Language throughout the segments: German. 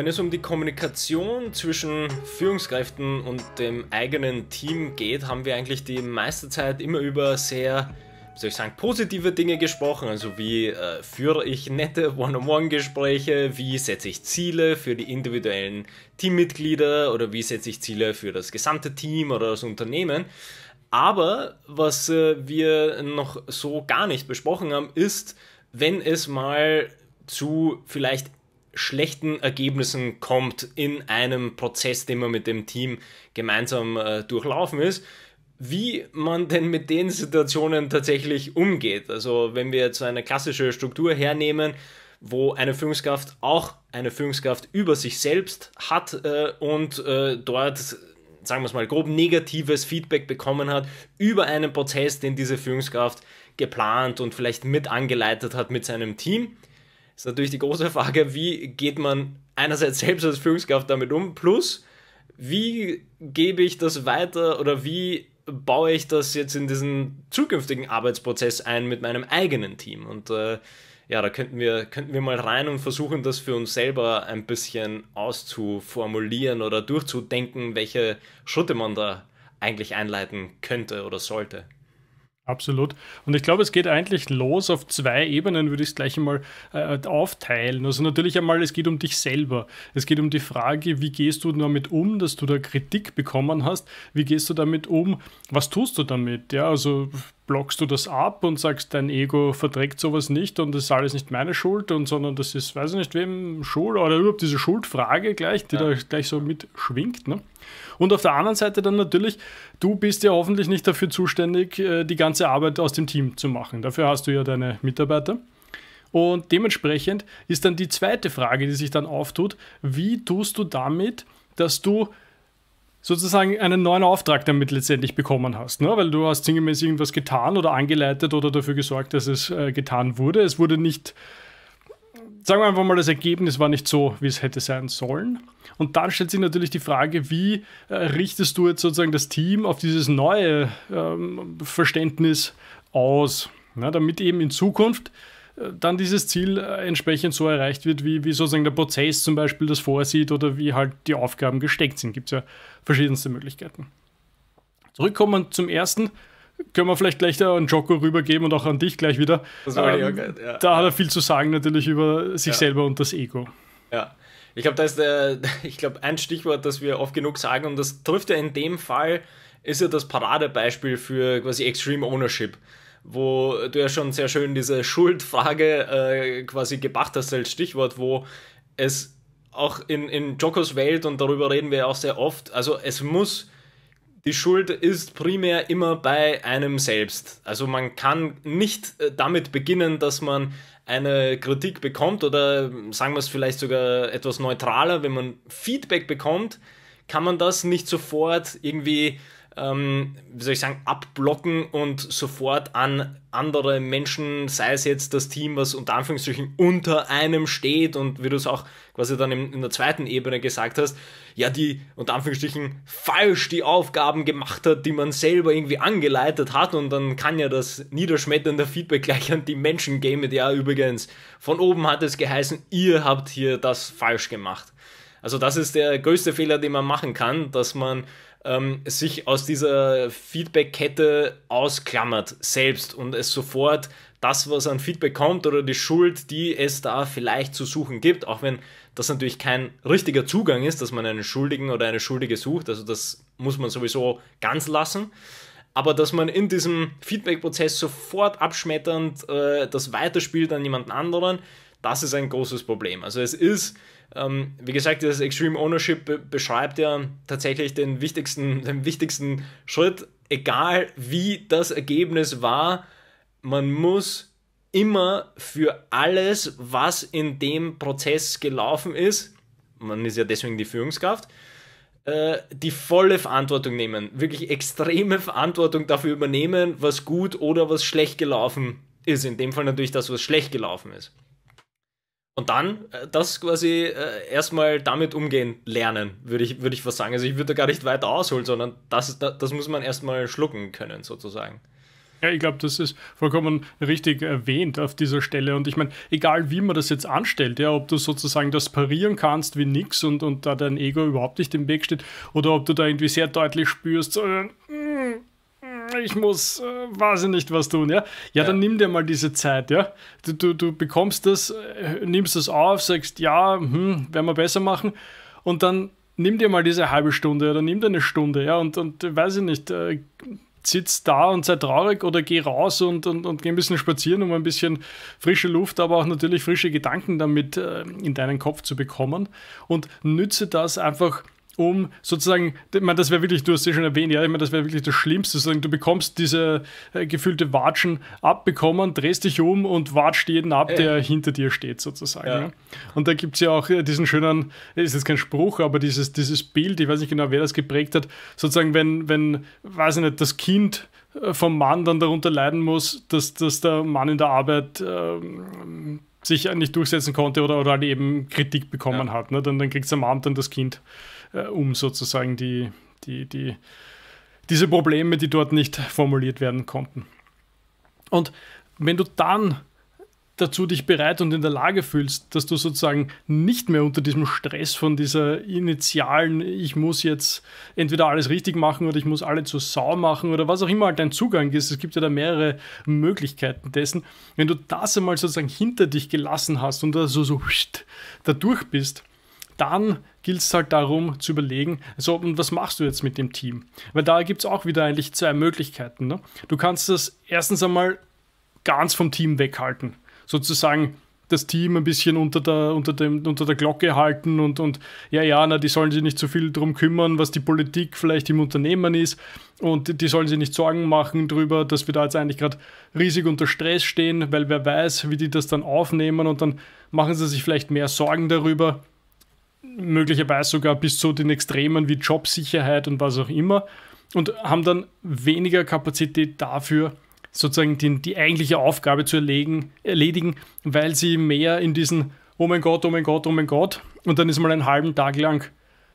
wenn es um die Kommunikation zwischen Führungskräften und dem eigenen Team geht, haben wir eigentlich die meiste Zeit immer über sehr, wie soll ich sagen, positive Dinge gesprochen. Also wie äh, führe ich nette One-on-One-Gespräche, wie setze ich Ziele für die individuellen Teammitglieder oder wie setze ich Ziele für das gesamte Team oder das Unternehmen. Aber was äh, wir noch so gar nicht besprochen haben, ist, wenn es mal zu vielleicht schlechten Ergebnissen kommt in einem Prozess, den man mit dem Team gemeinsam äh, durchlaufen ist, wie man denn mit den Situationen tatsächlich umgeht. Also wenn wir jetzt eine klassische Struktur hernehmen, wo eine Führungskraft auch eine Führungskraft über sich selbst hat äh, und äh, dort, sagen wir es mal, grob negatives Feedback bekommen hat über einen Prozess, den diese Führungskraft geplant und vielleicht mit angeleitet hat mit seinem Team ist natürlich die große Frage, wie geht man einerseits selbst als Führungskraft damit um, plus wie gebe ich das weiter oder wie baue ich das jetzt in diesen zukünftigen Arbeitsprozess ein mit meinem eigenen Team? Und äh, ja, da könnten wir, könnten wir mal rein und versuchen, das für uns selber ein bisschen auszuformulieren oder durchzudenken, welche Schritte man da eigentlich einleiten könnte oder sollte. Absolut. Und ich glaube, es geht eigentlich los auf zwei Ebenen, würde ich es gleich einmal äh, aufteilen. Also natürlich einmal, es geht um dich selber. Es geht um die Frage, wie gehst du damit um, dass du da Kritik bekommen hast? Wie gehst du damit um? Was tust du damit? Ja, also blockst du das ab und sagst, dein Ego verträgt sowas nicht und das ist alles nicht meine Schuld und sondern das ist, weiß ich nicht, wem Schuld oder überhaupt diese Schuldfrage gleich, die ja. da gleich so mitschwingt. Ne? Und auf der anderen Seite dann natürlich, du bist ja hoffentlich nicht dafür zuständig, äh, die ganze Arbeit aus dem Team zu machen. Dafür hast du ja deine Mitarbeiter. Und dementsprechend ist dann die zweite Frage, die sich dann auftut, wie tust du damit, dass du sozusagen einen neuen Auftrag damit letztendlich bekommen hast, ne? weil du hast sinngemäß irgendwas getan oder angeleitet oder dafür gesorgt, dass es äh, getan wurde. Es wurde nicht, sagen wir einfach mal, das Ergebnis war nicht so, wie es hätte sein sollen. Und dann stellt sich natürlich die Frage, wie äh, richtest du jetzt sozusagen das Team auf dieses neue ähm, Verständnis aus, ne? damit eben in Zukunft dann dieses Ziel äh, entsprechend so erreicht wird, wie, wie sozusagen der Prozess zum Beispiel das vorsieht oder wie halt die Aufgaben gesteckt sind. Gibt es ja verschiedenste Möglichkeiten. Zurückkommen zum ersten, können wir vielleicht gleich da an Joko rübergeben und auch an dich gleich wieder. Ähm, ja, da hat er viel zu sagen natürlich über sich ja. selber und das Ego. Ja, ich glaube, da ist der, ich glaube, ein Stichwort, das wir oft genug sagen und das trifft ja in dem Fall, ist ja das Paradebeispiel für quasi Extreme Ownership wo du ja schon sehr schön diese Schuldfrage äh, quasi gebracht hast als Stichwort, wo es auch in, in Jokos Welt, und darüber reden wir ja auch sehr oft, also es muss, die Schuld ist primär immer bei einem selbst. Also man kann nicht äh, damit beginnen, dass man eine Kritik bekommt oder sagen wir es vielleicht sogar etwas neutraler, wenn man Feedback bekommt, kann man das nicht sofort irgendwie ähm, wie soll ich sagen, abblocken und sofort an andere Menschen, sei es jetzt das Team, was unter Anführungsstrichen unter einem steht und wie du es auch quasi dann in, in der zweiten Ebene gesagt hast, ja, die unter Anführungsstrichen falsch die Aufgaben gemacht hat, die man selber irgendwie angeleitet hat und dann kann ja das niederschmetternde Feedback gleich an die Menschen gehen mit, ja, übrigens, von oben hat es geheißen, ihr habt hier das falsch gemacht. Also das ist der größte Fehler, den man machen kann, dass man ähm, sich aus dieser Feedback-Kette ausklammert selbst und es sofort das, was an Feedback kommt oder die Schuld, die es da vielleicht zu suchen gibt, auch wenn das natürlich kein richtiger Zugang ist, dass man einen Schuldigen oder eine Schuldige sucht, also das muss man sowieso ganz lassen, aber dass man in diesem Feedback-Prozess sofort abschmetternd äh, das weiterspielt an jemand anderen, das ist ein großes Problem. Also es ist ähm, wie gesagt, das Extreme Ownership be beschreibt ja tatsächlich den wichtigsten, den wichtigsten Schritt, egal wie das Ergebnis war, man muss immer für alles, was in dem Prozess gelaufen ist, man ist ja deswegen die Führungskraft, äh, die volle Verantwortung nehmen, wirklich extreme Verantwortung dafür übernehmen, was gut oder was schlecht gelaufen ist. In dem Fall natürlich das, was schlecht gelaufen ist. Und dann äh, das quasi äh, erstmal damit umgehen lernen, würde ich, würd ich was sagen. Also ich würde da gar nicht weiter ausholen, sondern das, das, das muss man erstmal schlucken können, sozusagen. Ja, ich glaube, das ist vollkommen richtig erwähnt auf dieser Stelle. Und ich meine, egal wie man das jetzt anstellt, ja, ob du sozusagen das parieren kannst wie nix und, und da dein Ego überhaupt nicht im Weg steht, oder ob du da irgendwie sehr deutlich spürst, so, äh, ich muss, äh, weiß ich nicht, was tun, ja? ja. Ja, dann nimm dir mal diese Zeit, ja. Du, du, du bekommst das, äh, nimmst das auf, sagst, ja, hm, werden wir besser machen. Und dann nimm dir mal diese halbe Stunde oder nimm dir eine Stunde, ja, und, und weiß ich nicht, äh, sitz da und sei traurig oder geh raus und, und, und geh ein bisschen spazieren, um ein bisschen frische Luft, aber auch natürlich frische Gedanken damit äh, in deinen Kopf zu bekommen und nütze das einfach um sozusagen, ich meine, das wäre wirklich, du hast es ja schon erwähnt, ja, ich meine, das wäre wirklich das Schlimmste, sozusagen, du bekommst diese äh, gefühlte Watschen abbekommen, drehst dich um und watscht jeden ab, der äh. hinter dir steht, sozusagen. Ja. Ja. Und da gibt es ja auch äh, diesen schönen, ist jetzt kein Spruch, aber dieses, dieses Bild, ich weiß nicht genau, wer das geprägt hat, sozusagen, wenn, wenn, weiß ich nicht, das Kind äh, vom Mann dann darunter leiden muss, dass, dass der Mann in der Arbeit ähm, sich nicht durchsetzen konnte oder, oder halt eben Kritik bekommen ja. hat. Ne? Dann, dann kriegt es am Abend dann das Kind äh, um sozusagen die, die, die, diese Probleme, die dort nicht formuliert werden konnten. Und wenn du dann dazu dich bereit und in der Lage fühlst, dass du sozusagen nicht mehr unter diesem Stress von dieser initialen, ich muss jetzt entweder alles richtig machen oder ich muss alle zur Sau machen oder was auch immer halt dein Zugang ist. Es gibt ja da mehrere Möglichkeiten dessen. Wenn du das einmal sozusagen hinter dich gelassen hast und da so, so da durch bist, dann gilt es halt darum zu überlegen, so, was machst du jetzt mit dem Team? Weil da gibt es auch wieder eigentlich zwei Möglichkeiten. Ne? Du kannst das erstens einmal ganz vom Team weghalten. Sozusagen das Team ein bisschen unter der, unter dem, unter der Glocke halten und, und ja, ja, na, die sollen sich nicht so viel darum kümmern, was die Politik vielleicht im Unternehmen ist und die sollen sich nicht Sorgen machen darüber, dass wir da jetzt eigentlich gerade riesig unter Stress stehen, weil wer weiß, wie die das dann aufnehmen und dann machen sie sich vielleicht mehr Sorgen darüber, möglicherweise sogar bis zu den Extremen wie Jobsicherheit und was auch immer und haben dann weniger Kapazität dafür, sozusagen die, die eigentliche Aufgabe zu erlegen, erledigen, weil sie mehr in diesen Oh mein Gott, oh mein Gott, oh mein Gott und dann ist mal einen halben Tag lang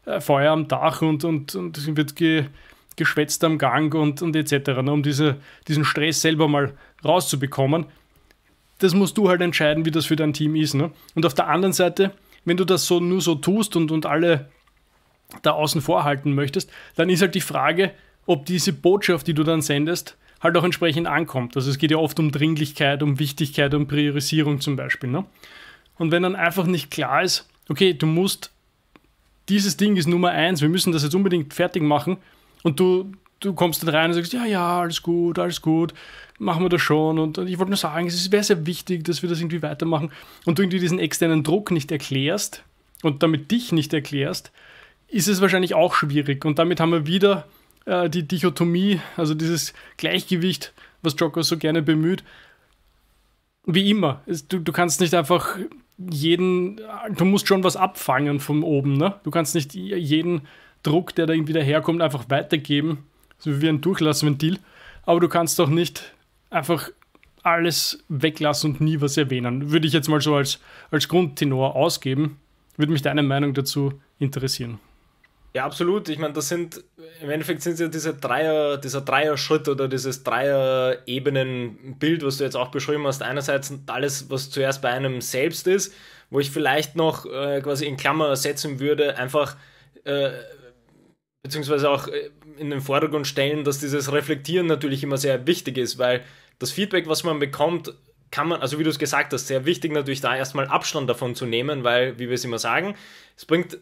äh, Feuer am Dach und, und, und wird ge, geschwätzt am Gang und, und etc., ne, um diese, diesen Stress selber mal rauszubekommen. Das musst du halt entscheiden, wie das für dein Team ist. Ne? Und auf der anderen Seite wenn du das so nur so tust und, und alle da außen vorhalten möchtest, dann ist halt die Frage, ob diese Botschaft, die du dann sendest, halt auch entsprechend ankommt. Also es geht ja oft um Dringlichkeit, um Wichtigkeit, um Priorisierung zum Beispiel. Ne? Und wenn dann einfach nicht klar ist, okay, du musst, dieses Ding ist Nummer eins, wir müssen das jetzt unbedingt fertig machen und du, du kommst dann rein und sagst, ja, ja, alles gut, alles gut, machen wir das schon. Und, ich wollte nur sagen, es wäre sehr wichtig, dass wir das irgendwie weitermachen. Und du irgendwie diesen externen Druck nicht erklärst und damit dich nicht erklärst, ist es wahrscheinlich auch schwierig. Und damit haben wir wieder äh, die Dichotomie, also dieses Gleichgewicht, was Joko so gerne bemüht. Wie immer, du, du kannst nicht einfach jeden, du musst schon was abfangen von oben. Ne? Du kannst nicht jeden Druck, der da irgendwie daherkommt, einfach weitergeben, so wie ein Durchlassventil. Aber du kannst doch nicht einfach alles weglassen und nie was erwähnen. Würde ich jetzt mal so als, als Grundtenor ausgeben. Würde mich deine Meinung dazu interessieren. Ja, absolut. Ich meine, das sind, im Endeffekt sind es ja diese Dreier, dieser Dreier-Schritt oder dieses Dreier-Ebenen-Bild, was du jetzt auch beschrieben hast. Einerseits alles, was zuerst bei einem selbst ist, wo ich vielleicht noch äh, quasi in Klammer setzen würde, einfach äh, beziehungsweise auch äh, in den Vordergrund stellen, dass dieses Reflektieren natürlich immer sehr wichtig ist, weil das Feedback, was man bekommt, kann man, also wie du es gesagt hast, sehr wichtig natürlich da erstmal Abstand davon zu nehmen, weil, wie wir es immer sagen, es bringt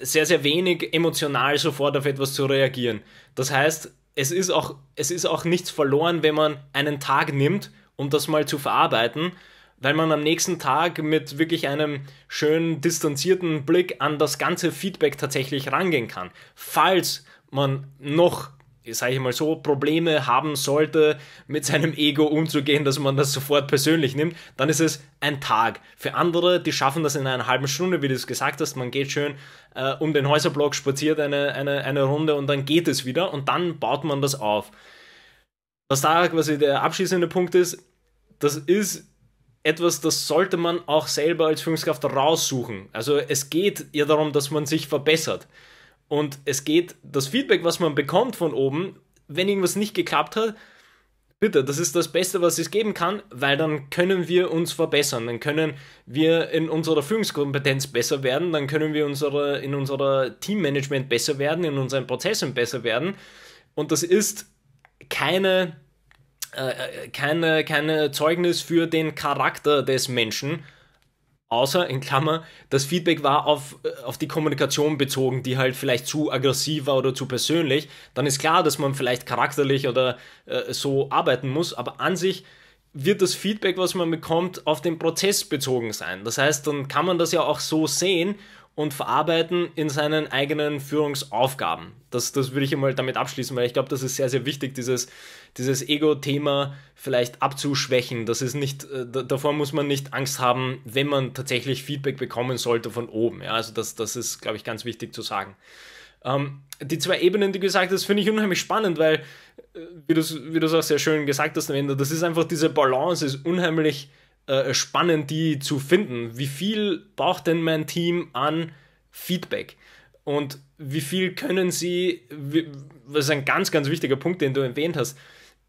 sehr, sehr wenig emotional sofort auf etwas zu reagieren. Das heißt, es ist auch, es ist auch nichts verloren, wenn man einen Tag nimmt, um das mal zu verarbeiten, weil man am nächsten Tag mit wirklich einem schön distanzierten Blick an das ganze Feedback tatsächlich rangehen kann. Falls man noch sage ich mal so, Probleme haben sollte, mit seinem Ego umzugehen, dass man das sofort persönlich nimmt, dann ist es ein Tag. Für andere, die schaffen das in einer halben Stunde, wie du es gesagt hast, man geht schön äh, um den Häuserblock, spaziert eine, eine, eine Runde und dann geht es wieder und dann baut man das auf. Was da quasi der abschließende Punkt ist, das ist etwas, das sollte man auch selber als Führungskraft raussuchen. Also es geht ja darum, dass man sich verbessert. Und es geht, das Feedback, was man bekommt von oben, wenn irgendwas nicht geklappt hat, bitte, das ist das Beste, was es geben kann, weil dann können wir uns verbessern, dann können wir in unserer Führungskompetenz besser werden, dann können wir unsere, in unserer Teammanagement besser werden, in unseren Prozessen besser werden. Und das ist keine, keine, keine Zeugnis für den Charakter des Menschen, Außer, in Klammer, das Feedback war auf, äh, auf die Kommunikation bezogen, die halt vielleicht zu aggressiv war oder zu persönlich. Dann ist klar, dass man vielleicht charakterlich oder äh, so arbeiten muss, aber an sich wird das Feedback, was man bekommt, auf den Prozess bezogen sein. Das heißt, dann kann man das ja auch so sehen und verarbeiten in seinen eigenen Führungsaufgaben. Das, das würde ich einmal damit abschließen, weil ich glaube, das ist sehr, sehr wichtig, dieses, dieses Ego-Thema vielleicht abzuschwächen. Das ist nicht, äh, davor muss man nicht Angst haben, wenn man tatsächlich Feedback bekommen sollte von oben. Ja, also das, das ist, glaube ich, ganz wichtig zu sagen. Ähm, die zwei Ebenen, die du gesagt hast, finde ich unheimlich spannend, weil, äh, wie du es wie auch sehr schön gesagt hast, Wender, das ist einfach diese Balance, ist unheimlich äh, spannend, die zu finden. Wie viel braucht denn mein Team an Feedback? Und wie viel können sie, das ist ein ganz, ganz wichtiger Punkt, den du erwähnt hast,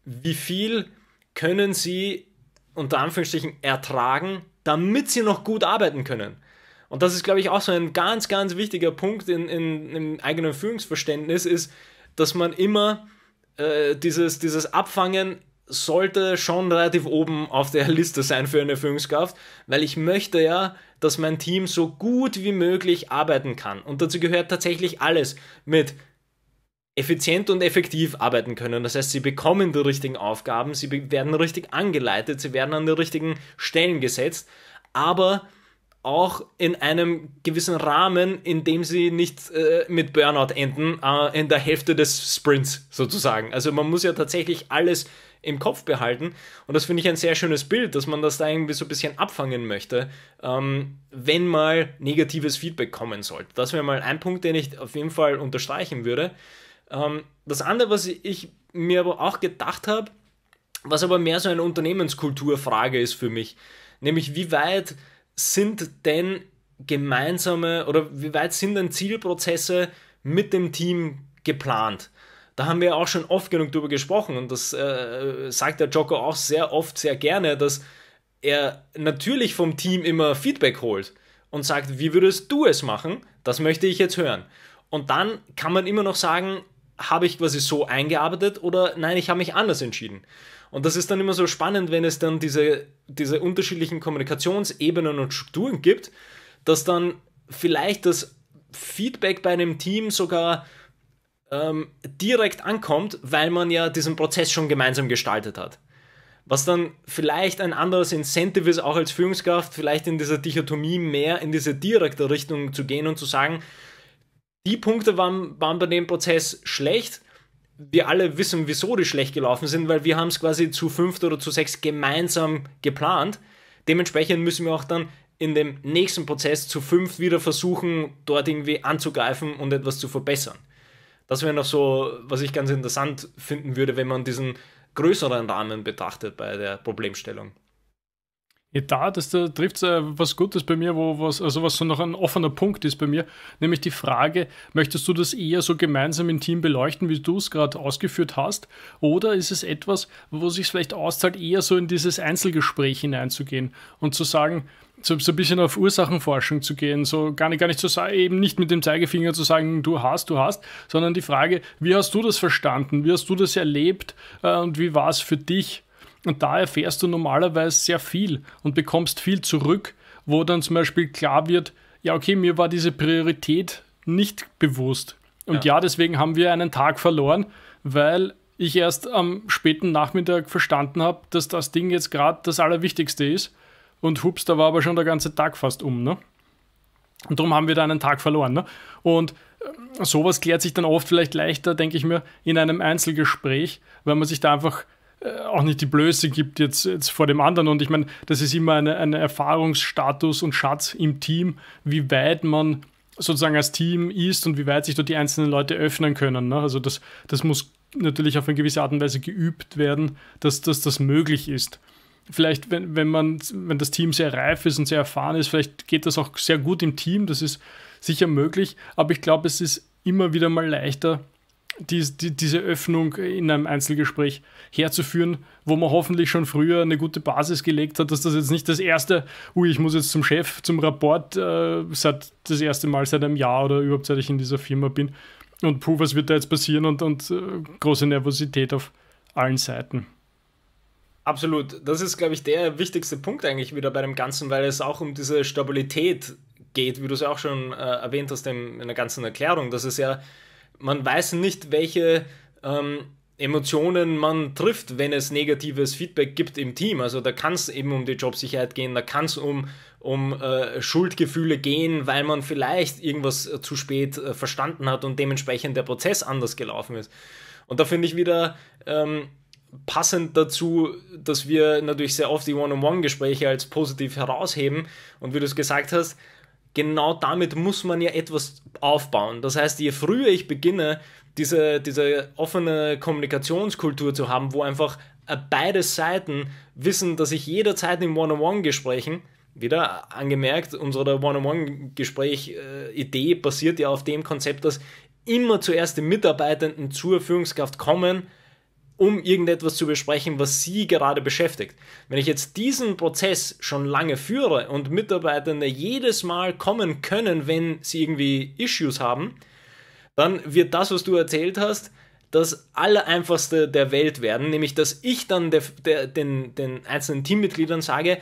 wie viel können sie unter Anführungsstrichen ertragen, damit sie noch gut arbeiten können? Und das ist, glaube ich, auch so ein ganz, ganz wichtiger Punkt in, in, im eigenen Führungsverständnis, ist, dass man immer äh, dieses, dieses Abfangen sollte schon relativ oben auf der Liste sein für eine Führungskraft, weil ich möchte ja, dass mein Team so gut wie möglich arbeiten kann. Und dazu gehört tatsächlich alles mit effizient und effektiv arbeiten können. Das heißt, sie bekommen die richtigen Aufgaben, sie werden richtig angeleitet, sie werden an die richtigen Stellen gesetzt, aber auch in einem gewissen Rahmen, in dem sie nicht äh, mit Burnout enden, äh, in der Hälfte des Sprints sozusagen. Also man muss ja tatsächlich alles im Kopf behalten. Und das finde ich ein sehr schönes Bild, dass man das da irgendwie so ein bisschen abfangen möchte, ähm, wenn mal negatives Feedback kommen sollte. Das wäre mal ein Punkt, den ich auf jeden Fall unterstreichen würde. Ähm, das andere, was ich mir aber auch gedacht habe, was aber mehr so eine Unternehmenskulturfrage ist für mich, nämlich wie weit sind denn gemeinsame oder wie weit sind denn Zielprozesse mit dem Team geplant? da haben wir auch schon oft genug drüber gesprochen und das äh, sagt der Joko auch sehr oft, sehr gerne, dass er natürlich vom Team immer Feedback holt und sagt, wie würdest du es machen? Das möchte ich jetzt hören. Und dann kann man immer noch sagen, habe ich quasi so eingearbeitet oder nein, ich habe mich anders entschieden. Und das ist dann immer so spannend, wenn es dann diese, diese unterschiedlichen Kommunikationsebenen und Strukturen gibt, dass dann vielleicht das Feedback bei einem Team sogar ähm, direkt ankommt, weil man ja diesen Prozess schon gemeinsam gestaltet hat. Was dann vielleicht ein anderes Incentive ist, auch als Führungskraft, vielleicht in dieser Dichotomie mehr in diese direkte Richtung zu gehen und zu sagen, die Punkte waren, waren bei dem Prozess schlecht. Wir alle wissen, wieso die schlecht gelaufen sind, weil wir haben es quasi zu fünft oder zu sechs gemeinsam geplant. Dementsprechend müssen wir auch dann in dem nächsten Prozess zu fünf wieder versuchen, dort irgendwie anzugreifen und etwas zu verbessern. Das wäre noch so, was ich ganz interessant finden würde, wenn man diesen größeren Rahmen betrachtet bei der Problemstellung. Ja, da, das da trifft äh, was Gutes bei mir, wo was, also was so noch ein offener Punkt ist bei mir, nämlich die Frage, möchtest du das eher so gemeinsam im Team beleuchten, wie du es gerade ausgeführt hast, oder ist es etwas, wo sich vielleicht auszahlt, eher so in dieses Einzelgespräch hineinzugehen und zu sagen, so, so ein bisschen auf Ursachenforschung zu gehen, so gar nicht, gar nicht zu sagen, eben nicht mit dem Zeigefinger zu sagen, du hast, du hast, sondern die Frage, wie hast du das verstanden, wie hast du das erlebt? Äh, und wie war es für dich? Und da erfährst du normalerweise sehr viel und bekommst viel zurück, wo dann zum Beispiel klar wird, ja, okay, mir war diese Priorität nicht bewusst. Und ja, ja deswegen haben wir einen Tag verloren, weil ich erst am späten Nachmittag verstanden habe, dass das Ding jetzt gerade das Allerwichtigste ist und hups, da war aber schon der ganze Tag fast um. Ne? Und darum haben wir da einen Tag verloren. Ne? Und äh, sowas klärt sich dann oft vielleicht leichter, denke ich mir, in einem Einzelgespräch, weil man sich da einfach auch nicht die Blöße gibt jetzt, jetzt vor dem anderen. Und ich meine, das ist immer ein eine Erfahrungsstatus und Schatz im Team, wie weit man sozusagen als Team ist und wie weit sich dort die einzelnen Leute öffnen können. Ne? Also das, das muss natürlich auf eine gewisse Art und Weise geübt werden, dass, dass das möglich ist vielleicht, wenn, wenn man, wenn das Team sehr reif ist und sehr erfahren ist, vielleicht geht das auch sehr gut im Team, das ist sicher möglich, aber ich glaube, es ist immer wieder mal leichter, die, die, diese Öffnung in einem Einzelgespräch herzuführen, wo man hoffentlich schon früher eine gute Basis gelegt hat, dass das jetzt nicht das erste, ui, ich muss jetzt zum Chef, zum Rapport, äh, seit das erste Mal seit einem Jahr oder überhaupt seit ich in dieser Firma bin. Und puh, was wird da jetzt passieren und, und äh, große Nervosität auf allen Seiten. Absolut. Das ist, glaube ich, der wichtigste Punkt eigentlich wieder bei dem Ganzen, weil es auch um diese Stabilität geht, wie du es auch schon äh, erwähnt hast in, in der ganzen Erklärung. Das ist ja, man weiß nicht, welche ähm, Emotionen man trifft, wenn es negatives Feedback gibt im Team. Also da kann es eben um die Jobsicherheit gehen, da kann es um, um äh, Schuldgefühle gehen, weil man vielleicht irgendwas äh, zu spät äh, verstanden hat und dementsprechend der Prozess anders gelaufen ist. Und da finde ich wieder, ähm, passend dazu, dass wir natürlich sehr oft die One-on-One-Gespräche als positiv herausheben. Und wie du es gesagt hast, genau damit muss man ja etwas aufbauen. Das heißt, je früher ich beginne, diese, diese offene Kommunikationskultur zu haben, wo einfach beide Seiten wissen, dass ich jederzeit in One-on-One-Gesprächen, wieder angemerkt, unsere One-on-One-Gespräch-Idee äh, basiert ja auf dem Konzept, dass immer zuerst die Mitarbeitenden zur Führungskraft kommen, um irgendetwas zu besprechen, was sie gerade beschäftigt. Wenn ich jetzt diesen Prozess schon lange führe und Mitarbeitende jedes Mal kommen können, wenn sie irgendwie Issues haben, dann wird das, was du erzählt hast, das Allereinfachste der Welt werden, nämlich dass ich dann der, der, den, den einzelnen Teammitgliedern sage,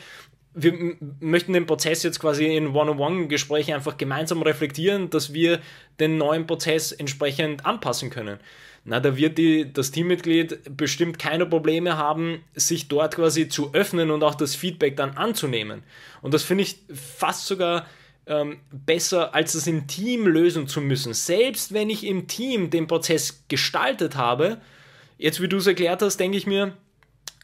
wir möchten den Prozess jetzt quasi in One-on-One-Gesprächen einfach gemeinsam reflektieren, dass wir den neuen Prozess entsprechend anpassen können na, da wird die, das Teammitglied bestimmt keine Probleme haben, sich dort quasi zu öffnen und auch das Feedback dann anzunehmen. Und das finde ich fast sogar ähm, besser, als es im Team lösen zu müssen. Selbst wenn ich im Team den Prozess gestaltet habe, jetzt wie du es erklärt hast, denke ich mir,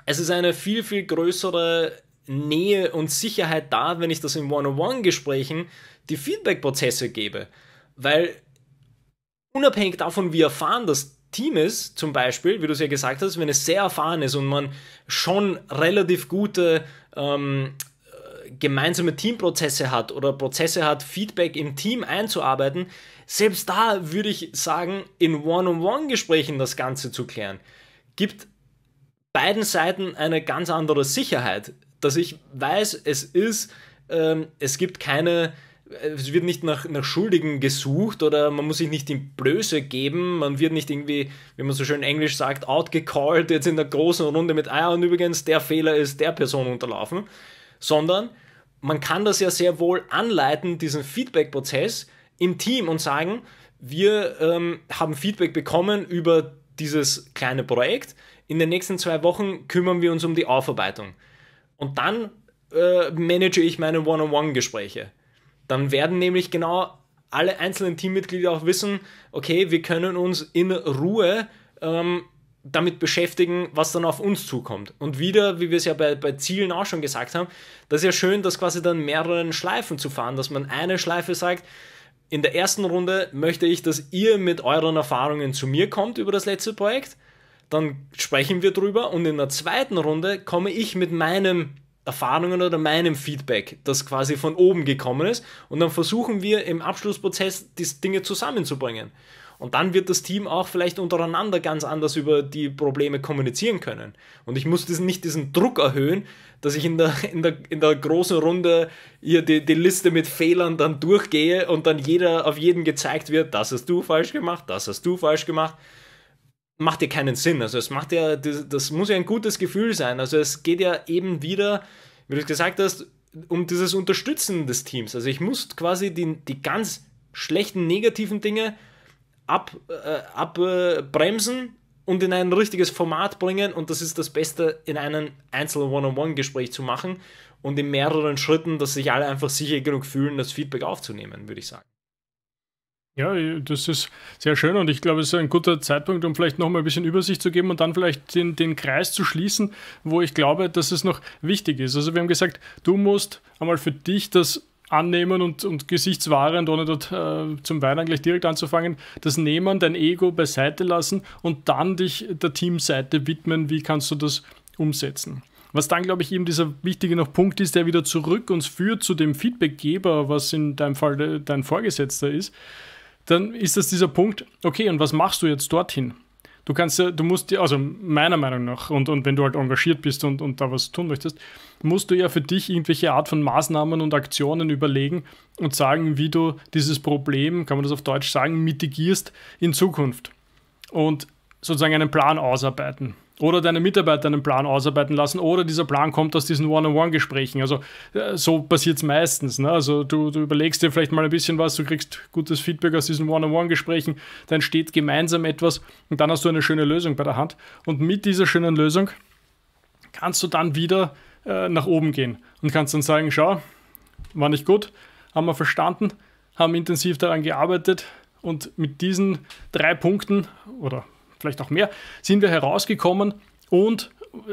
es ist eine viel, viel größere Nähe und Sicherheit da, wenn ich das in One-on-One-Gesprächen die Feedback-Prozesse gebe. Weil unabhängig davon, wie erfahren das Team ist, zum Beispiel, wie du es ja gesagt hast, wenn es sehr erfahren ist und man schon relativ gute ähm, gemeinsame Teamprozesse hat oder Prozesse hat, Feedback im Team einzuarbeiten, selbst da würde ich sagen, in One-on-One-Gesprächen das Ganze zu klären, gibt beiden Seiten eine ganz andere Sicherheit, dass ich weiß, es ist, ähm, es gibt keine es wird nicht nach, nach Schuldigen gesucht oder man muss sich nicht in Blöße geben, man wird nicht irgendwie, wie man so schön Englisch sagt, outgecalled jetzt in der großen Runde mit, ah und übrigens, der Fehler ist der Person unterlaufen, sondern man kann das ja sehr wohl anleiten, diesen Feedback-Prozess im Team und sagen, wir ähm, haben Feedback bekommen über dieses kleine Projekt, in den nächsten zwei Wochen kümmern wir uns um die Aufarbeitung. Und dann äh, manage ich meine One-on-One-Gespräche. Dann werden nämlich genau alle einzelnen Teammitglieder auch wissen, okay, wir können uns in Ruhe ähm, damit beschäftigen, was dann auf uns zukommt. Und wieder, wie wir es ja bei, bei Zielen auch schon gesagt haben, das ist ja schön, das quasi dann mehreren Schleifen zu fahren, dass man eine Schleife sagt, in der ersten Runde möchte ich, dass ihr mit euren Erfahrungen zu mir kommt über das letzte Projekt. Dann sprechen wir drüber und in der zweiten Runde komme ich mit meinem Erfahrungen oder meinem Feedback, das quasi von oben gekommen ist. Und dann versuchen wir im Abschlussprozess die Dinge zusammenzubringen. Und dann wird das Team auch vielleicht untereinander ganz anders über die Probleme kommunizieren können. Und ich muss diesen, nicht diesen Druck erhöhen, dass ich in der, in der, in der großen Runde hier die, die Liste mit Fehlern dann durchgehe und dann jeder auf jeden gezeigt wird, das hast du falsch gemacht, das hast du falsch gemacht macht ja keinen Sinn. Also es macht ja, das, das, muss ja ein gutes Gefühl sein. Also es geht ja eben wieder, wie du es gesagt hast, um dieses Unterstützen des Teams. Also ich muss quasi die, die ganz schlechten, negativen Dinge abbremsen ab, äh, und in ein richtiges Format bringen. Und das ist das Beste, in einem einzelnen One-on-One-Gespräch zu machen und in mehreren Schritten, dass sich alle einfach sicher genug fühlen, das Feedback aufzunehmen, würde ich sagen. Ja, das ist sehr schön und ich glaube, es ist ein guter Zeitpunkt, um vielleicht noch mal ein bisschen Übersicht zu geben und dann vielleicht den, den Kreis zu schließen, wo ich glaube, dass es noch wichtig ist. Also wir haben gesagt, du musst einmal für dich das annehmen und, und gesichtswahrend, ohne dort äh, zum Weinen gleich direkt anzufangen, das Nehmen, dein Ego beiseite lassen und dann dich der Teamseite widmen. Wie kannst du das umsetzen? Was dann, glaube ich, eben dieser wichtige noch Punkt ist, der wieder zurück uns führt zu dem Feedbackgeber, was in deinem Fall dein Vorgesetzter ist dann ist das dieser Punkt, okay, und was machst du jetzt dorthin? Du kannst ja, du musst dir, also meiner Meinung nach, und, und wenn du halt engagiert bist und, und da was tun möchtest, musst du ja für dich irgendwelche Art von Maßnahmen und Aktionen überlegen und sagen, wie du dieses Problem, kann man das auf Deutsch sagen, mitigierst in Zukunft. Und sozusagen einen Plan ausarbeiten oder deine Mitarbeiter einen Plan ausarbeiten lassen oder dieser Plan kommt aus diesen One-on-One-Gesprächen. Also äh, so passiert es meistens. Ne? Also du, du, überlegst dir vielleicht mal ein bisschen was, du kriegst gutes Feedback aus diesen One-on-One-Gesprächen, dann steht gemeinsam etwas und dann hast du eine schöne Lösung bei der Hand. Und mit dieser schönen Lösung kannst du dann wieder äh, nach oben gehen und kannst dann sagen, schau, war nicht gut, haben wir verstanden, haben intensiv daran gearbeitet und mit diesen drei Punkten oder vielleicht auch mehr, sind wir herausgekommen und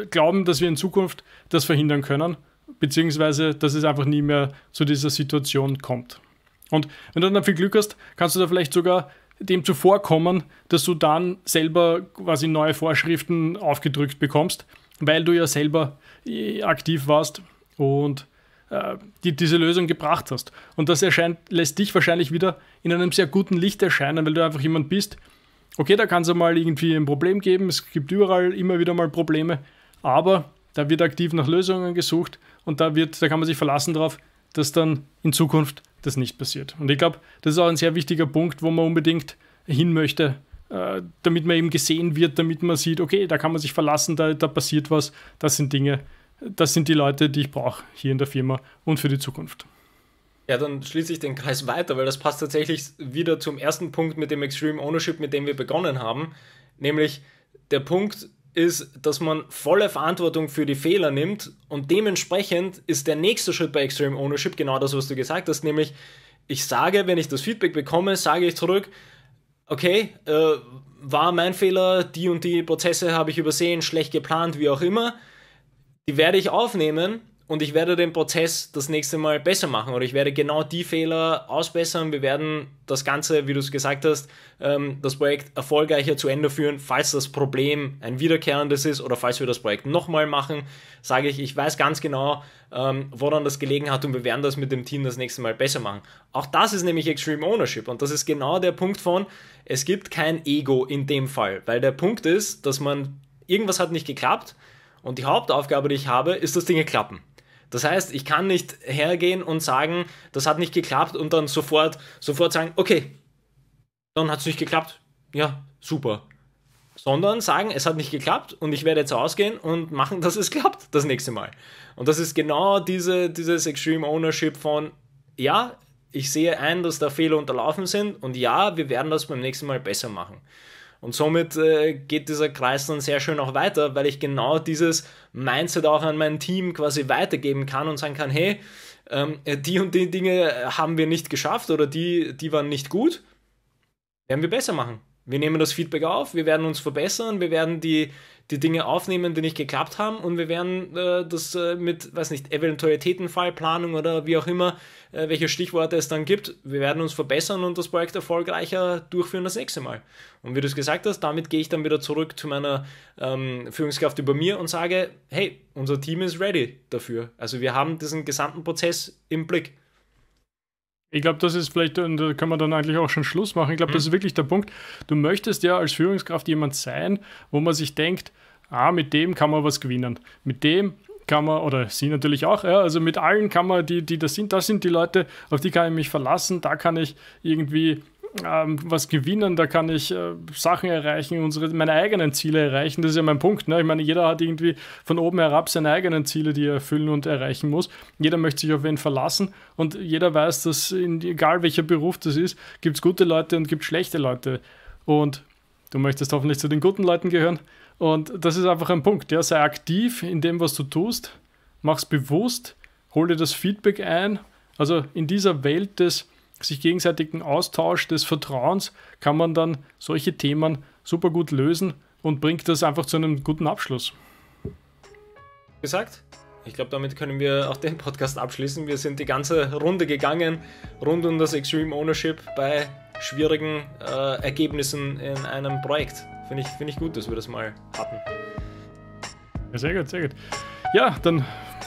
glauben, dass wir in Zukunft das verhindern können, beziehungsweise dass es einfach nie mehr zu dieser Situation kommt. Und wenn du dann viel Glück hast, kannst du da vielleicht sogar dem zuvorkommen, dass du dann selber quasi neue Vorschriften aufgedrückt bekommst, weil du ja selber äh, aktiv warst und äh, die, diese Lösung gebracht hast. Und das erscheint, lässt dich wahrscheinlich wieder in einem sehr guten Licht erscheinen, weil du einfach jemand bist, Okay, da kann es mal irgendwie ein Problem geben. Es gibt überall immer wieder mal Probleme. Aber da wird aktiv nach Lösungen gesucht und da, wird, da kann man sich verlassen darauf, dass dann in Zukunft das nicht passiert. Und ich glaube, das ist auch ein sehr wichtiger Punkt, wo man unbedingt hin möchte, äh, damit man eben gesehen wird, damit man sieht, okay, da kann man sich verlassen, da, da passiert was. Das sind Dinge, das sind die Leute, die ich brauche hier in der Firma und für die Zukunft. Ja, dann schließe ich den Kreis weiter, weil das passt tatsächlich wieder zum ersten Punkt mit dem Extreme Ownership, mit dem wir begonnen haben. Nämlich der Punkt ist, dass man volle Verantwortung für die Fehler nimmt und dementsprechend ist der nächste Schritt bei Extreme Ownership genau das, was du gesagt hast, nämlich ich sage, wenn ich das Feedback bekomme, sage ich zurück, okay, äh, war mein Fehler, die und die Prozesse habe ich übersehen, schlecht geplant, wie auch immer, die werde ich aufnehmen und ich werde den Prozess das nächste Mal besser machen oder ich werde genau die Fehler ausbessern. Wir werden das Ganze, wie du es gesagt hast, ähm, das Projekt erfolgreicher zu Ende führen. Falls das Problem ein wiederkehrendes ist oder falls wir das Projekt nochmal machen, sage ich, ich weiß ganz genau, ähm, woran das gelegen hat und wir werden das mit dem Team das nächste Mal besser machen. Auch das ist nämlich Extreme Ownership und das ist genau der Punkt von, es gibt kein Ego in dem Fall, weil der Punkt ist, dass man irgendwas hat nicht geklappt und die Hauptaufgabe, die ich habe, ist, dass Dinge klappen. Das heißt, ich kann nicht hergehen und sagen, das hat nicht geklappt und dann sofort, sofort sagen, okay, dann hat es nicht geklappt. Ja, super. Sondern sagen, es hat nicht geklappt und ich werde jetzt ausgehen und machen, dass es klappt das nächste Mal. Und das ist genau diese, dieses Extreme Ownership von, ja, ich sehe ein, dass da Fehler unterlaufen sind und ja, wir werden das beim nächsten Mal besser machen. Und somit äh, geht dieser Kreis dann sehr schön auch weiter, weil ich genau dieses Mindset auch an mein Team quasi weitergeben kann und sagen kann, hey, ähm, die und die Dinge haben wir nicht geschafft oder die, die waren nicht gut, werden wir besser machen. Wir nehmen das Feedback auf, wir werden uns verbessern, wir werden die, die Dinge aufnehmen, die nicht geklappt haben und wir werden äh, das äh, mit, weiß nicht, Eventualitätenfallplanung oder wie auch immer, äh, welche Stichworte es dann gibt, wir werden uns verbessern und das Projekt erfolgreicher durchführen das nächste Mal. Und wie du es gesagt hast, damit gehe ich dann wieder zurück zu meiner ähm, Führungskraft über mir und sage, hey, unser Team ist ready dafür. Also wir haben diesen gesamten Prozess im Blick. Ich glaube, das ist vielleicht, und da können wir dann eigentlich auch schon Schluss machen. Ich glaube, mhm. das ist wirklich der Punkt. Du möchtest ja als Führungskraft jemand sein, wo man sich denkt, ah, mit dem kann man was gewinnen. Mit dem kann man, oder sie natürlich auch, ja, also mit allen kann man, die, die das sind, das sind die Leute, auf die kann ich mich verlassen, da kann ich irgendwie ähm, was gewinnen, da kann ich äh, Sachen erreichen, unsere, meine eigenen Ziele erreichen. Das ist ja mein Punkt. Ne? Ich meine, jeder hat irgendwie von oben herab seine eigenen Ziele, die er erfüllen und erreichen muss. Jeder möchte sich auf wen verlassen und jeder weiß, dass in, egal welcher Beruf das ist, gibt es gute Leute und gibt schlechte Leute. Und du möchtest hoffentlich zu den guten Leuten gehören. Und das ist einfach ein Punkt. Ja, sei aktiv in dem, was du tust, mach's bewusst, hol dir das Feedback ein. Also in dieser Welt des sich gegenseitigen Austausch des Vertrauens kann man dann solche Themen super gut lösen und bringt das einfach zu einem guten Abschluss. Gesagt? Ich glaube, damit können wir auch den Podcast abschließen. Wir sind die ganze Runde gegangen rund um das Extreme Ownership bei schwierigen äh, Ergebnissen in einem Projekt. Finde ich, find ich gut, dass wir das mal hatten. Ja, sehr gut, sehr gut. Ja, dann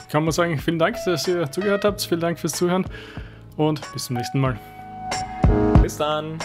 kann man sagen, vielen Dank, dass ihr zugehört habt. Vielen Dank fürs Zuhören und bis zum nächsten Mal. Bis dann.